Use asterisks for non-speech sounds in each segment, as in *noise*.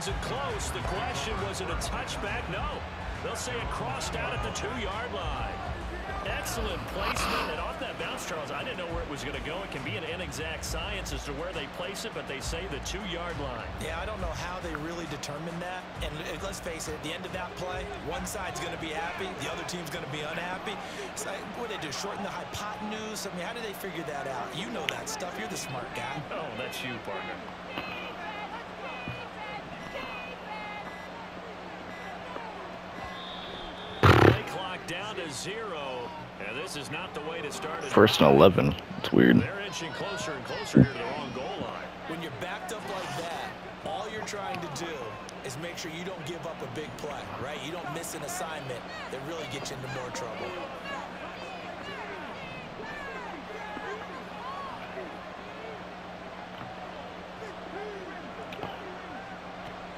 wasn't close. The question, was it a touchback? No. They'll say it crossed out at the two-yard line. Excellent placement. And off that bounce, Charles, I didn't know where it was going to go. It can be an inexact science as to where they place it, but they say the two-yard line. Yeah, I don't know how they really determined that. And let's face it, at the end of that play, one side's going to be happy, the other team's going to be unhappy. So what they do, shorten the hypotenuse? I mean, how do they figure that out? You know that stuff. You're the smart guy. Oh, that's you, partner. Down to zero. And this is not the way to start. First and 11. It's weird. They're inching closer and closer to the wrong goal line. When you're backed up like that, all you're trying to do is make sure you don't give up a big play, right? You don't miss an assignment that really gets you into more trouble.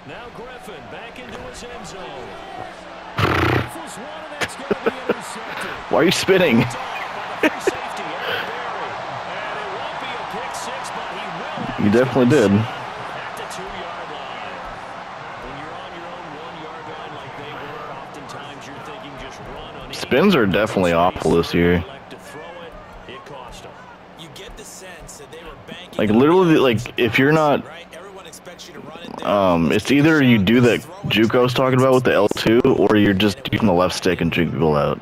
Now Griffin back into his end zone. Why are you spinning? you definitely did. Spins are definitely awful this year. Like literally, like if you're not um, it's either you do that Juco was talking about with the L2, or you're just using the left stick and juke people out.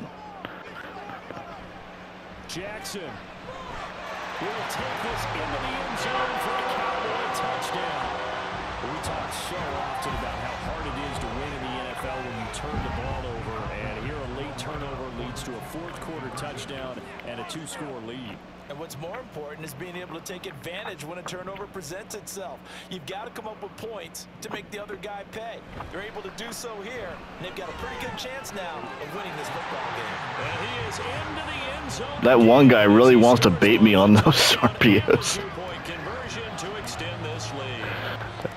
Jackson will take this into the end zone for a Cowboy touchdown. We talk so often about how hard leads to a fourth quarter touchdown and a two-score lead. And what's more important is being able to take advantage when a turnover presents itself. You've got to come up with points to make the other guy pay. They're able to do so here, and they've got a pretty good chance now of winning this football game. And he is into the end zone. That one guy really wants to bait me on those RPOs.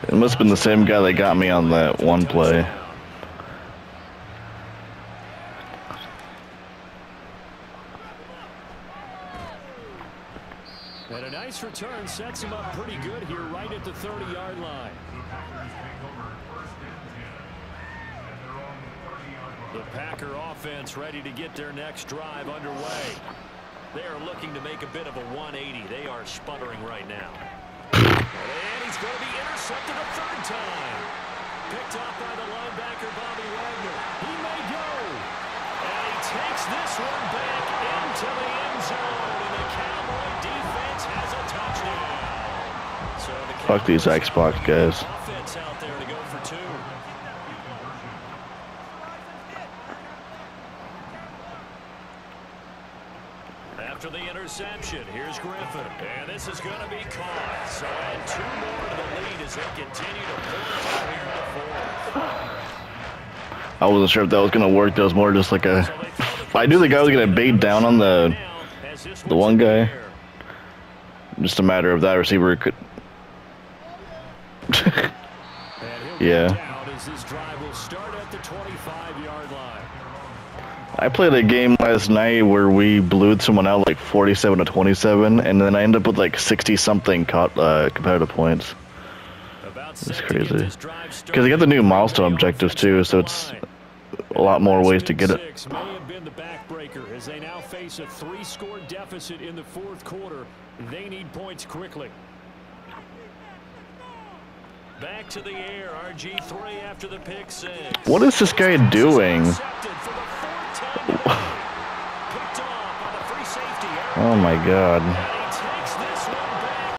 It must have been the same guy that got me on that one play. And a nice return sets him up pretty good here right at the 30-yard line. The Packer offense ready to get their next drive underway. They are looking to make a bit of a 180. They are sputtering right now. And he's going to be intercepted a third time. Picked up by the linebacker, Bobby Wagner. He may go. And he takes this one back into the end zone. And the Cowboy Fuck these Xbox guys. Offense out there to go for two. After the interception, here's Griffin. And this is going to be caught. So add two more to the lead as they continue to pull here in the fourth. I wasn't sure if that was going to work. That was more just like a... *laughs* I knew the guy was going to bait down on the the one guy. Just a matter of that receiver could... *laughs* yeah. I played a game last night where we blew someone out like 47 to 27, and then I ended up with like 60 something caught, uh, competitive points. It's crazy. Because they got the new milestone objectives too, so it's a lot more ways to get it. They now face a three-score deficit in the fourth quarter. They need points quickly. Back to the air, RG3 after the pick six. What is this guy doing? Oh my god.